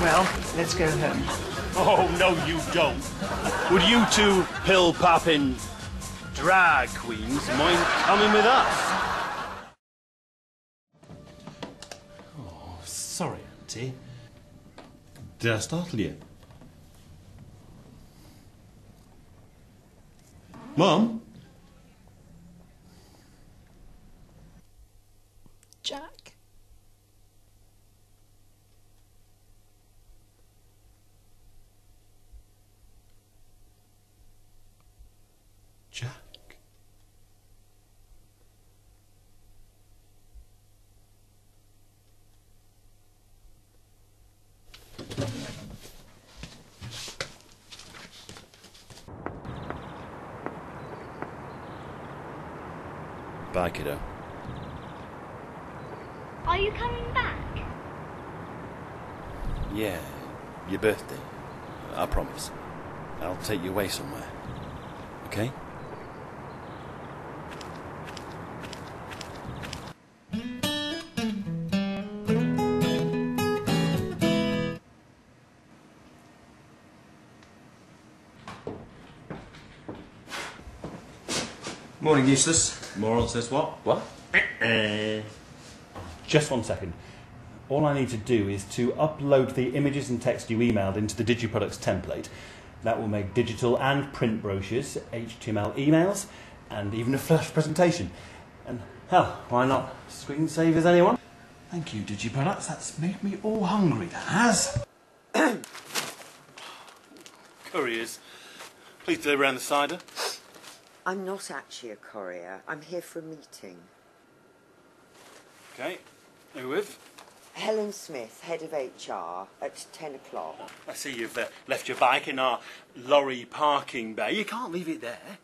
Well, let's go home. Oh, no, you don't. Would you two pill popping drag queens mind coming with us? Oh, sorry, Auntie. Did I startle you? Mum? Jack. Jack? Bye, kiddo. Are you coming back? Yeah, your birthday. I promise. I'll take you away somewhere. Okay? Morning, Eustace. Moral says what? What? Uh-uh. Just one second. All I need to do is to upload the images and text you emailed into the DigiProducts template. That will make digital and print brochures, HTML emails, and even a flash presentation. And hell, why not screensavers, anyone? Thank you, DigiProducts. That's made me all hungry, that has. Couriers. Please deliver around the cider. I'm not actually a courier. I'm here for a meeting. Okay. Who with? Helen Smith, head of HR, at 10 o'clock. I see you've uh, left your bike in our lorry parking bay. You can't leave it there.